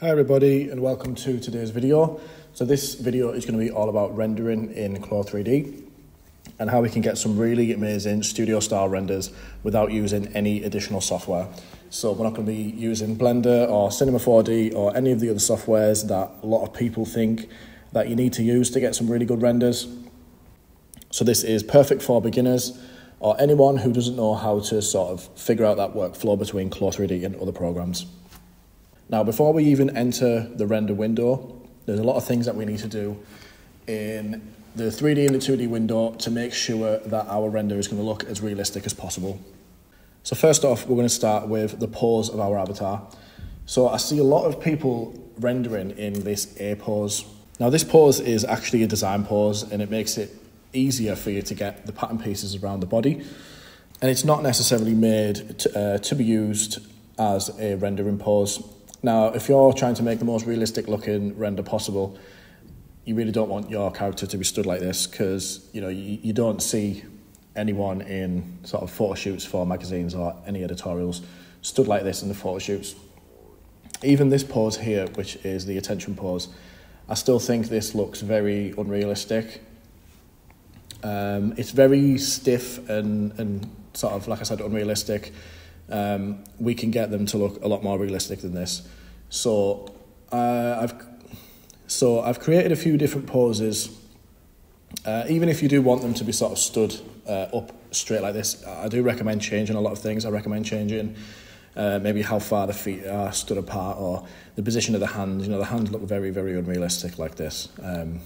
Hi everybody and welcome to today's video. So this video is going to be all about rendering in CLO 3D and how we can get some really amazing studio style renders without using any additional software. So we're not going to be using Blender or Cinema 4D or any of the other softwares that a lot of people think that you need to use to get some really good renders. So this is perfect for beginners or anyone who doesn't know how to sort of figure out that workflow between CLO 3D and other programs. Now, before we even enter the render window, there's a lot of things that we need to do in the 3D and the 2D window to make sure that our render is going to look as realistic as possible. So first off, we're going to start with the pose of our avatar. So I see a lot of people rendering in this A pose. Now this pose is actually a design pose and it makes it easier for you to get the pattern pieces around the body. And it's not necessarily made to, uh, to be used as a rendering pose. Now, if you're trying to make the most realistic looking render possible, you really don't want your character to be stood like this because you know you, you don't see anyone in sort of photo shoots for magazines or any editorials stood like this in the photo shoots. Even this pose here, which is the attention pose, I still think this looks very unrealistic. Um, it's very stiff and, and sort of, like I said, unrealistic um, we can get them to look a lot more realistic than this. So uh, I've so I've created a few different poses. Uh, even if you do want them to be sort of stood uh, up straight like this, I do recommend changing a lot of things. I recommend changing uh, maybe how far the feet are stood apart or the position of the hands. You know, the hands look very, very unrealistic like this. Um,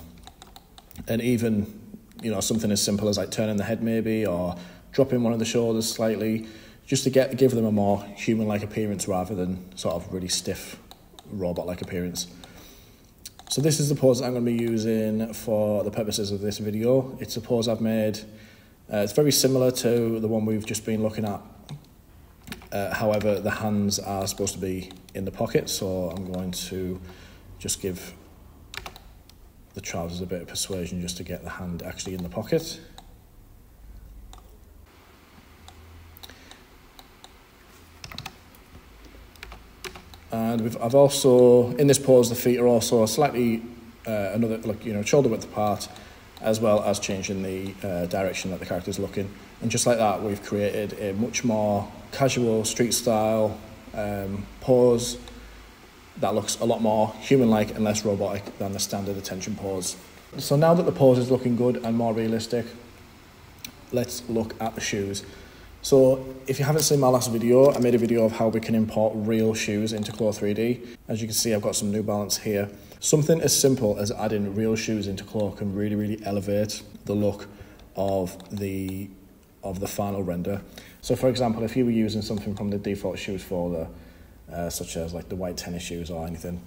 and even, you know, something as simple as like turning the head maybe or dropping one of the shoulders slightly just to get give them a more human-like appearance rather than sort of really stiff robot-like appearance. So this is the pose I'm going to be using for the purposes of this video. It's a pose I've made. Uh, it's very similar to the one we've just been looking at. Uh, however, the hands are supposed to be in the pocket, so I'm going to just give the trousers a bit of persuasion just to get the hand actually in the pocket. And I've also, in this pose, the feet are also slightly uh, another, like, you know, shoulder width apart, as well as changing the uh, direction that the character is looking. And just like that, we've created a much more casual street style um, pose that looks a lot more human-like and less robotic than the standard attention pose. So now that the pose is looking good and more realistic, let's look at the shoes. So if you haven't seen my last video, I made a video of how we can import real shoes into CLO 3D. As you can see, I've got some New Balance here. Something as simple as adding real shoes into CLO can really, really elevate the look of the of the final render. So for example, if you were using something from the default shoes folder, uh, such as like the white tennis shoes or anything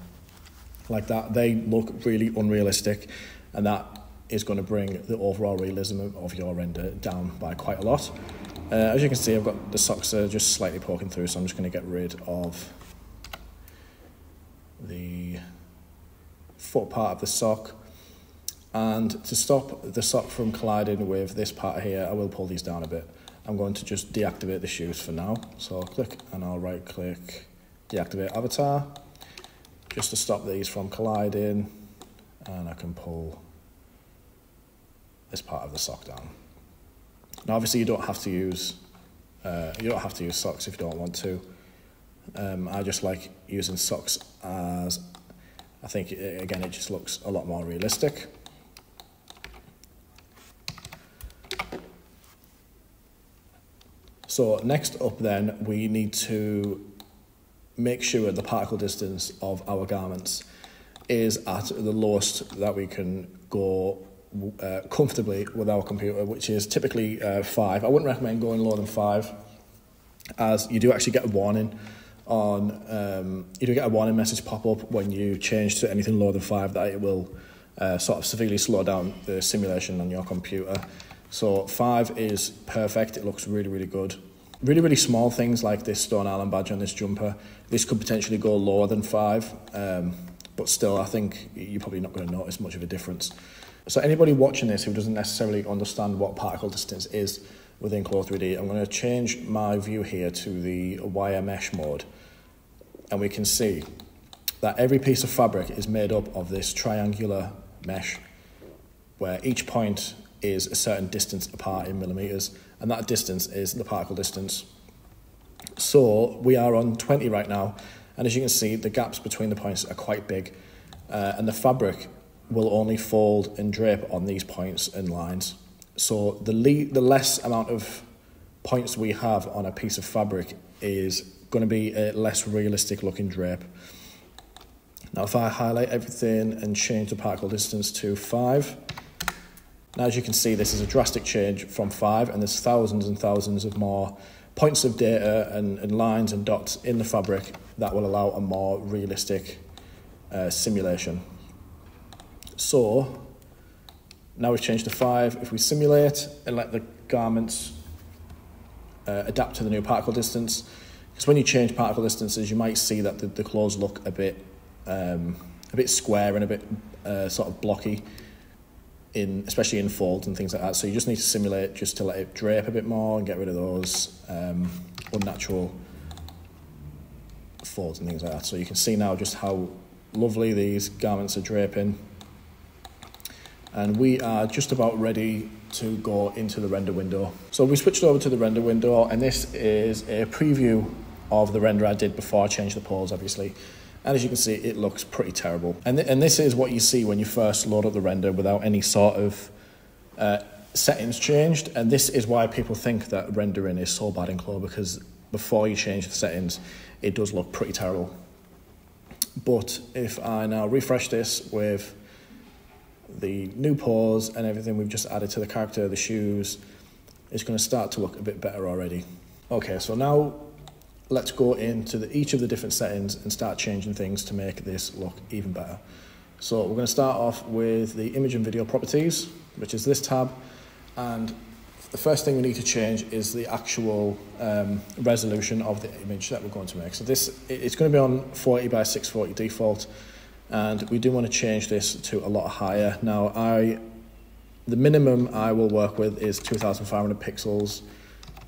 like that, they look really unrealistic and that is going to bring the overall realism of your render down by quite a lot. Uh, as you can see, I've got the socks are just slightly poking through, so I'm just going to get rid of the foot part of the sock. And to stop the sock from colliding with this part here, I will pull these down a bit. I'm going to just deactivate the shoes for now. So I'll click and I'll right click, deactivate avatar, just to stop these from colliding. And I can pull this part of the sock down. Now, obviously, you don't have to use uh, you don't have to use socks if you don't want to. Um, I just like using socks as I think again it just looks a lot more realistic. So next up then we need to make sure the particle distance of our garments is at the lowest that we can go uh, comfortably with our computer, which is typically uh, five. I wouldn't recommend going lower than five, as you do actually get a warning on um, you do get a warning message pop up when you change to anything lower than five that it will uh, sort of severely slow down the simulation on your computer. So five is perfect. It looks really really good. Really really small things like this Stone Island badge on this jumper. This could potentially go lower than five, um, but still I think you're probably not going to notice much of a difference. So anybody watching this who doesn't necessarily understand what particle distance is within CLO 3D, I'm going to change my view here to the wire mesh mode. And we can see that every piece of fabric is made up of this triangular mesh where each point is a certain distance apart in millimeters, and that distance is the particle distance. So we are on 20 right now, and as you can see, the gaps between the points are quite big, uh, and the fabric will only fold and drape on these points and lines. So the, le- the less amount of points we have on a piece of fabric is going to be a less realistic looking drape. Now if I highlight everything and change the particle distance to 5, now as you can see this is a drastic change from 5 and there's thousands and thousands of more points of data and, and lines and dots in the fabric that will allow a more realistic uh, simulation. So now we've changed to 5, if we simulate and let the garments uh, adapt to the new particle distance, because when you change particle distances, you might see that the, the clothes look a bit um, a bit square and a bit uh, sort of blocky, in especially in folds and things like that. So you just need to simulate just to let it drape a bit more and get rid of those um, unnatural folds and things like that. So you can see now just how lovely these garments are draping. And we are just about ready to go into the render window. So we switched over to the render window and this is a preview of the render I did before I changed the poles obviously. And as you can see, it looks pretty terrible. And, th and this is what you see when you first load up the render without any sort of uh, settings changed. And this is why people think that rendering is so bad in CLO, because before you change the settings, it does look pretty terrible. But if I now refresh this with the new pose and everything we've just added to the character, the shoes, it's going to start to look a bit better already. Okay, so now let's go into the, each of the different settings and start changing things to make this look even better. So we're going to start off with the image and video properties, which is this tab. And the first thing we need to change is the actual um, resolution of the image that we're going to make. So this it's going to be on 40 by 640 default, and we do want to change this to a lot higher. Now, I the minimum I will work with is 2,500 pixels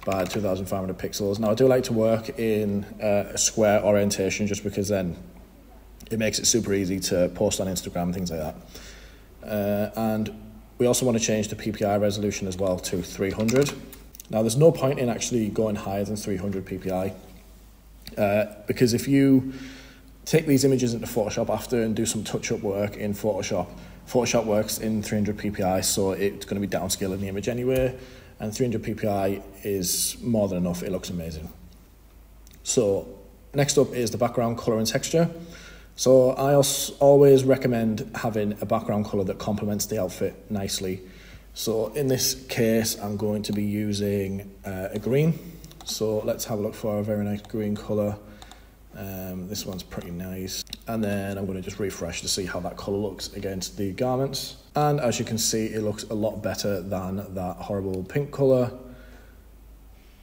by 2500 pixels. Now I do like to work in uh, a square orientation just because then it makes it super easy to post on Instagram and things like that. Uh, and we also want to change the PPI resolution as well to 300. Now there's no point in actually going higher than 300 PPI uh, because if you take these images into Photoshop after and do some touch-up work in Photoshop, Photoshop works in 300 PPI so it's going to be downscaling the image anyway and 300 ppi is more than enough. It looks amazing. So next up is the background color and texture. So I always recommend having a background color that complements the outfit nicely. So in this case, I'm going to be using uh, a green. So let's have a look for a very nice green color. Um, this one's pretty nice. And then I'm going to just refresh to see how that colour looks against the garments. And as you can see, it looks a lot better than that horrible pink colour.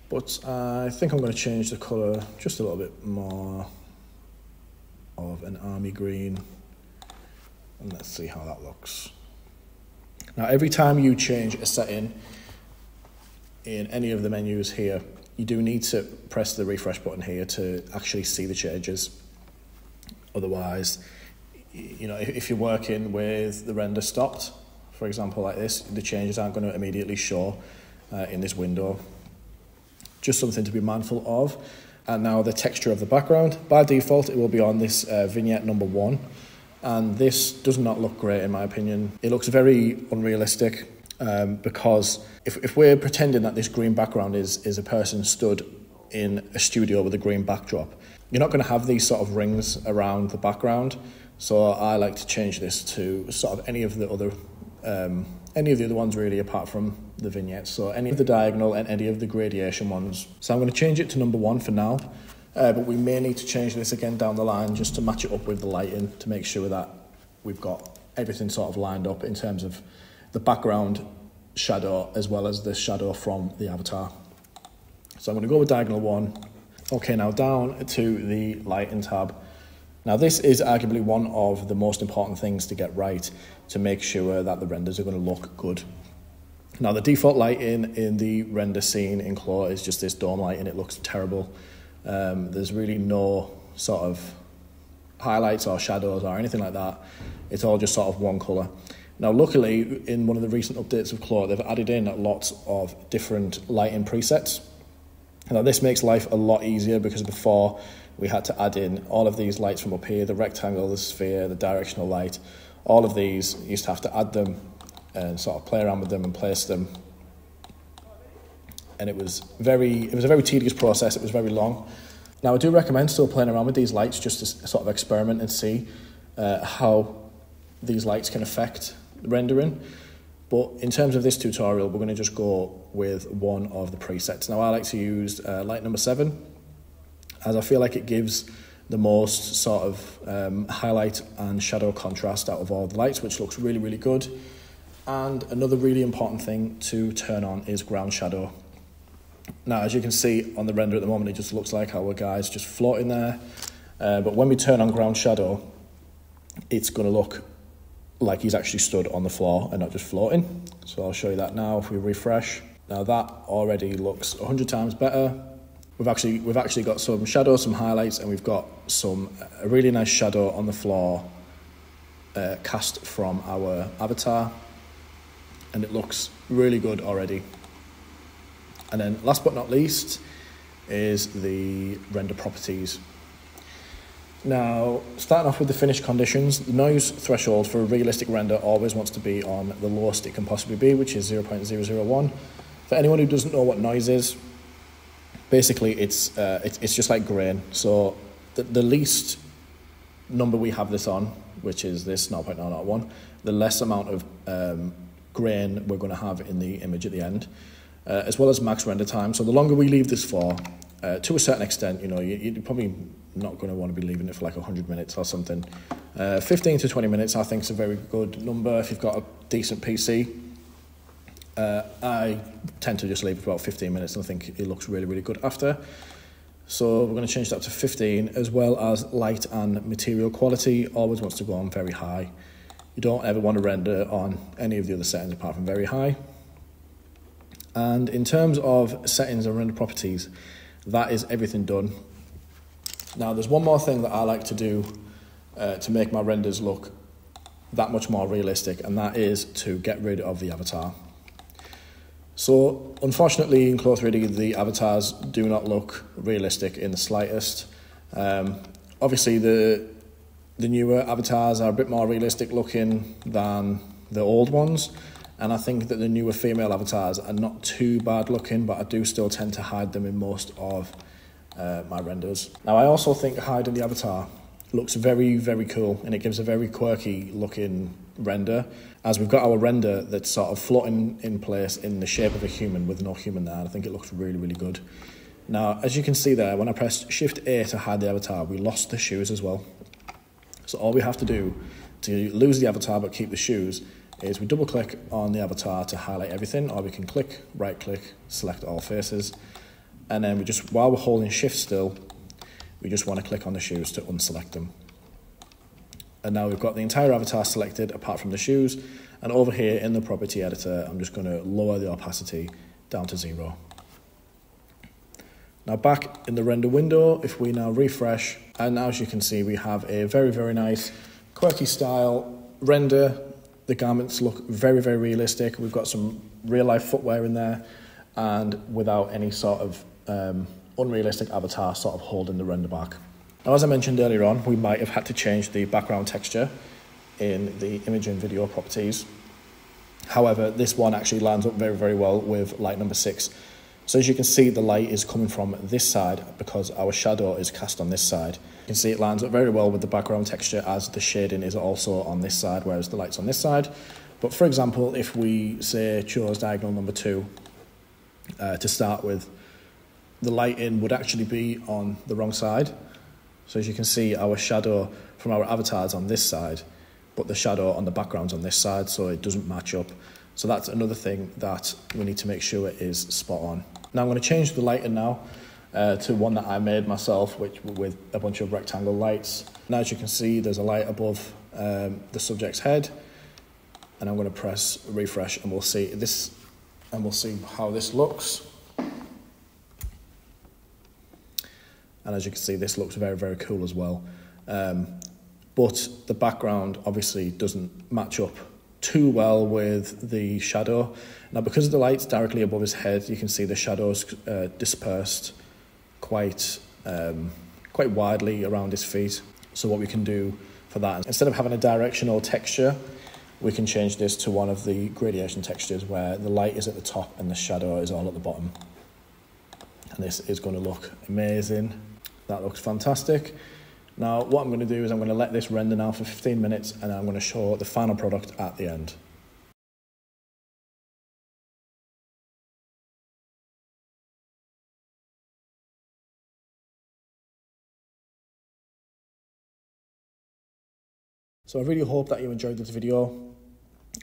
But I think I'm going to change the colour just a little bit more of an army green. And let's see how that looks. Now, every time you change a setting in any of the menus here, you do need to press the refresh button here to actually see the changes. Otherwise, you know, if you're working with the render stopped, for example, like this, the changes aren't going to immediately show uh, in this window. Just something to be mindful of. And now the texture of the background. By default, it will be on this uh, vignette number one. And this does not look great, in my opinion. It looks very unrealistic um, because if, if we're pretending that this green background is, is a person stood in a studio with a green backdrop, you're not going to have these sort of rings around the background. So I like to change this to sort of any of the other um, any of the other ones really apart from the vignettes. So any of the diagonal and any of the gradation ones. So I'm going to change it to number one for now. Uh, but we may need to change this again down the line just to match it up with the lighting to make sure that we've got everything sort of lined up in terms of the background shadow as well as the shadow from the avatar. So I'm going to go with diagonal one. Okay, now down to the lighting tab. Now this is arguably one of the most important things to get right to make sure that the renders are going to look good. Now the default lighting in the render scene in CLO is just this dome lighting. It looks terrible. Um, there's really no sort of highlights or shadows or anything like that. It's all just sort of one colour. Now, luckily, in one of the recent updates of CLO, they've added in lots of different lighting presets. Now, this makes life a lot easier because before we had to add in all of these lights from up here, the rectangle, the sphere, the directional light, all of these, you used to have to add them and sort of play around with them and place them. And it was very, it was a very tedious process. It was very long. Now, I do recommend still playing around with these lights just to sort of experiment and see uh, how these lights can affect rendering. But in terms of this tutorial, we're going to just go with one of the presets. Now, I like to use uh, light number seven as I feel like it gives the most sort of um, highlight and shadow contrast out of all the lights, which looks really, really good. And another really important thing to turn on is ground shadow. Now, as you can see on the render at the moment, it just looks like our guy's just floating there. Uh, but when we turn on ground shadow, it's going to look like he's actually stood on the floor and not just floating. So I'll show you that now if we refresh. Now that already looks 100 times better. We've actually we've actually got some shadows, some highlights, and we've got some a really nice shadow on the floor uh, cast from our avatar, and it looks really good already. And then last but not least is the render properties. Now, starting off with the finish conditions, the noise threshold for a realistic render always wants to be on the lowest it can possibly be, which is 0.001. For anyone who doesn't know what noise is, basically it's, uh, it's, it's just like grain. So the, the least number we have this on, which is this 0.001, the less amount of um, grain we're going to have in the image at the end, uh, as well as max render time. So the longer we leave this for, uh, to a certain extent, you know, you, you're probably not going to want to be leaving it for like 100 minutes or something. Uh, 15 to 20 minutes, I think, is a very good number if you've got a decent PC. Uh, I tend to just leave it about 15 minutes and I think it looks really, really good after. So we're going to change that to 15 as well as light and material quality always wants to go on very high. You don't ever want to render on any of the other settings apart from very high. And in terms of settings and render properties, that is everything done. Now there's one more thing that I like to do uh, to make my renders look that much more realistic and that is to get rid of the avatar. So, unfortunately, in CLO 3D, the avatars do not look realistic in the slightest. Um, obviously, the the newer avatars are a bit more realistic looking than the old ones, and I think that the newer female avatars are not too bad looking, but I do still tend to hide them in most of uh, my renders. Now, I also think hiding the avatar looks very, very cool, and it gives a very quirky looking render as we've got our render that's sort of floating in place in the shape of a human with no human there. I think it looks really, really good. Now, as you can see there, when I pressed Shift A to hide the avatar, we lost the shoes as well. So all we have to do to lose the avatar but keep the shoes is we double click on the avatar to highlight everything, or we can click, right click, select all faces, and then we just, while we're holding Shift still, we just want to click on the shoes to unselect them. And now we've got the entire avatar selected apart from the shoes. And over here in the property editor, I'm just going to lower the opacity down to zero. Now back in the render window, if we now refresh, and now as you can see, we have a very, very nice quirky style render. The garments look very, very realistic. We've got some real life footwear in there and without any sort of um, unrealistic avatar sort of holding the render back. Now, as I mentioned earlier on, we might have had to change the background texture in the image and video properties. However, this one actually lines up very, very well with light number six. So as you can see, the light is coming from this side because our shadow is cast on this side. You can see it lines up very well with the background texture as the shading is also on this side, whereas the light's on this side. But for example, if we say chose diagonal number two uh, to start with, the light in would actually be on the wrong side. So as you can see, our shadow from our avatars on this side, but the shadow on the background's on this side, so it doesn't match up. So that's another thing that we need to make sure is spot on. Now I'm going to change the lighting now uh, to one that I made myself, which with a bunch of rectangle lights. Now as you can see, there's a light above um, the subject's head, and I'm going to press refresh, and we'll see this, and we'll see how this looks. And as you can see, this looks very, very cool as well. Um, but the background obviously doesn't match up too well with the shadow. Now, because of the light's directly above his head, you can see the shadows uh, dispersed quite um, quite widely around his feet. So what we can do for that, instead of having a directional texture, we can change this to one of the gradation textures where the light is at the top and the shadow is all at the bottom. And this is going to look amazing. That looks fantastic. Now, what I'm going to do is I'm going to let this render now for 15 minutes and I'm going to show the final product at the end. So I really hope that you enjoyed this video.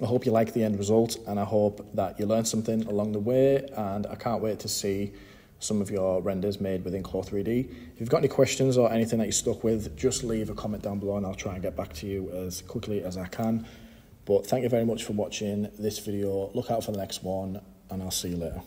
I hope you like the end result and I hope that you learned something along the way and I can't wait to see some of your renders made within CLO 3D. If you've got any questions or anything that you're stuck with, just leave a comment down below and I'll try and get back to you as quickly as I can. But thank you very much for watching this video. Look out for the next one and I'll see you later.